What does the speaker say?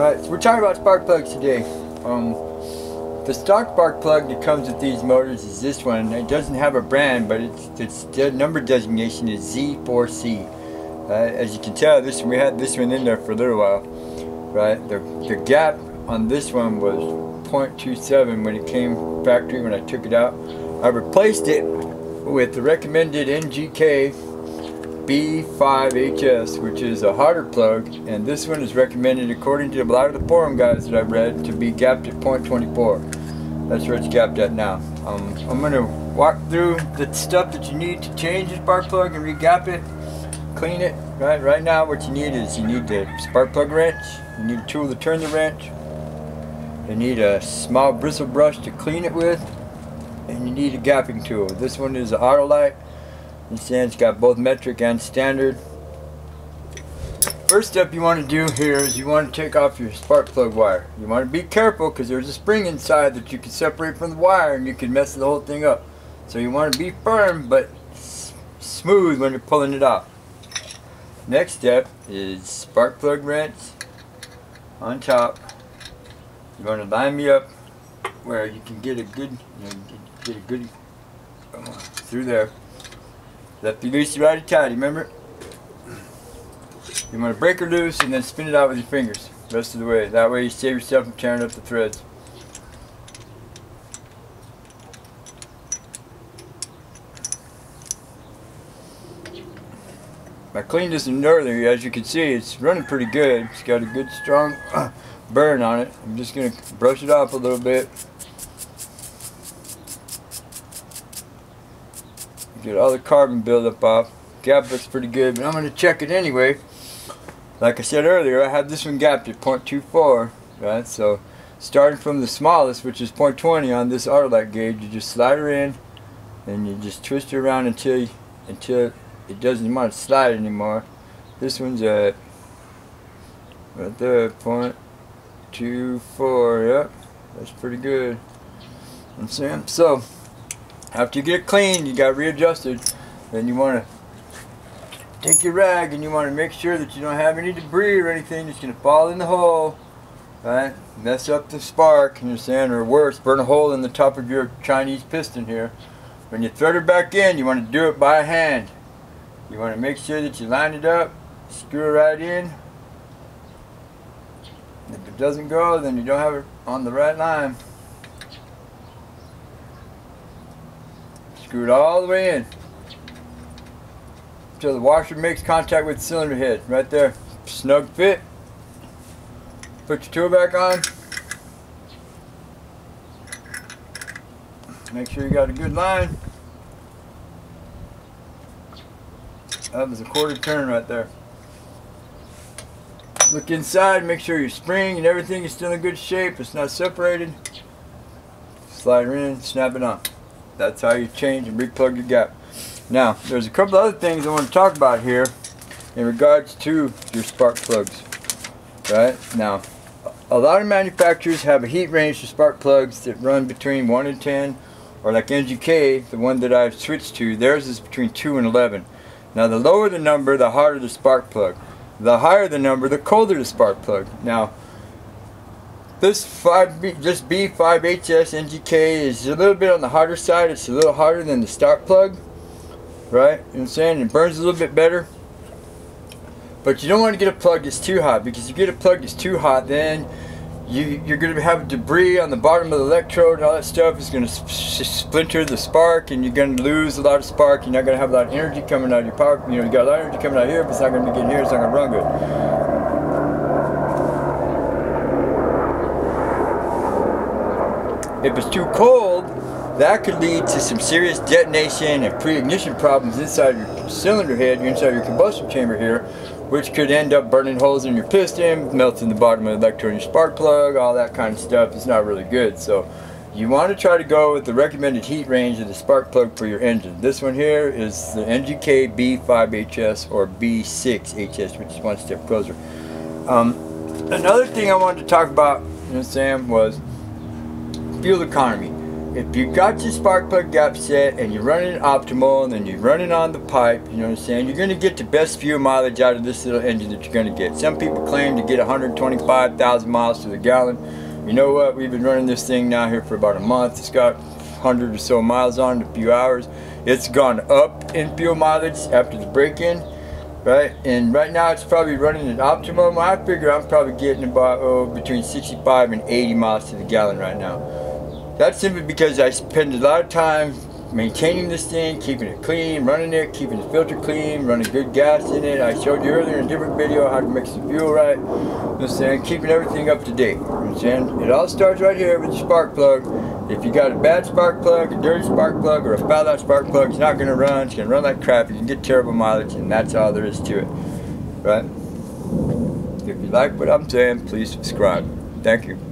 Alright, so we're talking about spark plugs today. Um, the stock spark plug that comes with these motors is this one. It doesn't have a brand, but it's, its the number designation is Z4C. Uh, as you can tell, this we had this one in there for a little while. Right, the the gap on this one was 0.27 when it came factory when I took it out. I replaced it with the recommended NGK B5HS, which is a harder plug, and this one is recommended according to a lot of the forum guys that I've read to be gapped at 0.24. That's where it's gapped at now. Um, I'm going to walk through the stuff that you need to change the spark plug and re-gap it, clean it. Right, right now what you need is you need the spark plug wrench, you need a tool to turn the wrench, you need a small bristle brush to clean it with, and you need a gapping tool. This one is an Autolite. This end's got both metric and standard. First step you want to do here is you want to take off your spark plug wire. You want to be careful because there's a spring inside that you can separate from the wire and you can mess the whole thing up. So you want to be firm but smooth when you're pulling it off. Next step is spark plug wrench on top. You're going to line me up where you can get a good, you know, get a good through there. Lefty loosey, righty tighty, remember? You want to break her loose and then spin it out with your fingers rest of the way. That way you save yourself from tearing up the threads. I cleaned this in earlier, as you can see, it's running pretty good. It's got a good strong burn on it. I'm just going to brush it off a little bit. Get all the carbon buildup off. Gap looks pretty good, but I'm going to check it anyway. Like I said earlier, I have this one gapped at 0.24, right? So starting from the smallest, which is 0.20 on this Autolite gauge, you just slide her in and you just twist her around until until it doesn't want to slide anymore. This one's at right there, 0.24, Yep, that's pretty good. I'm saying so. After you get it clean, you got readjusted. Then you want to take your rag and you want to make sure that you don't have any debris or anything that's going to fall in the hole. Right? Mess up the spark, you understand? Or worse, burn a hole in the top of your Chinese piston here. When you thread it back in, you want to do it by hand. You want to make sure that you line it up, screw it right in. If it doesn't go, then you don't have it on the right line. Screw it all the way in. Until the washer makes contact with the cylinder head. Right there. Snug fit. Put your tool back on. Make sure you got a good line. That was a quarter turn right there. Look inside, make sure your spring and everything is still in good shape. It's not separated. Slide her in, snap it on. That's how you change and replug your gap. Now, there's a couple other things I want to talk about here in regards to your spark plugs. Right? Now, a lot of manufacturers have a heat range for spark plugs that run between 1 and 10, or like NGK, the one that I've switched to, theirs is between 2 and 11. Now, the lower the number, the harder the spark plug. The higher the number, the colder the spark plug. Now, this 5B, this B5HS NGK is a little bit on the harder side. It's a little harder than the start plug. Right? You know what I'm saying? It burns a little bit better. But you don't want to get a plug that's too hot because if you get a plug that's too hot, then you, you're going to have debris on the bottom of the electrode and all that stuff is going to splinter the spark and you're going to lose a lot of spark. You're not going to have a lot of energy coming out of your power. You know, you got a lot of energy coming out here, but it's not going to be getting here. It's not going to run good. If it's too cold, that could lead to some serious detonation and pre-ignition problems inside your cylinder head, inside your combustion chamber here, which could end up burning holes in your piston, melting the bottom of the electrode in your spark plug, all that kind of stuff. It's not really good. So you want to try to go with the recommended heat range of the spark plug for your engine. This one here is the NGK B5HS or B6HS, which is one step closer. Um, another thing I wanted to talk about, you know, Sam, was fuel economy. if you got your spark plug gap set and you're running optimal and then you're running on the pipe, you know what I'm saying, you're going to get the best fuel mileage out of this little engine that you're going to get. Some people claim to get 125,000 miles to the gallon. You know what, we've been running this thing now here for about a month. It's got 100 or so miles on it, a few hours. It's gone up in fuel mileage after the break-in right? And right now it's probably running at optimum. I figure I'm probably getting about oh, between 65 and 80 miles to the gallon right now. That's simply because I spend a lot of time maintaining this thing, keeping it clean, running it, keeping the filter clean, running good gas in it. I showed you earlier in a different video how to mix the fuel right. Saying? Keeping everything up to date. Saying? It all starts right here with the spark plug. If you got a bad spark plug, a dirty spark plug, or a fouled out spark plug, it's not going to run. It's going to run like crap. You can get terrible mileage, and that's all there is to it. Right? If you like what I'm saying, please subscribe. Thank you.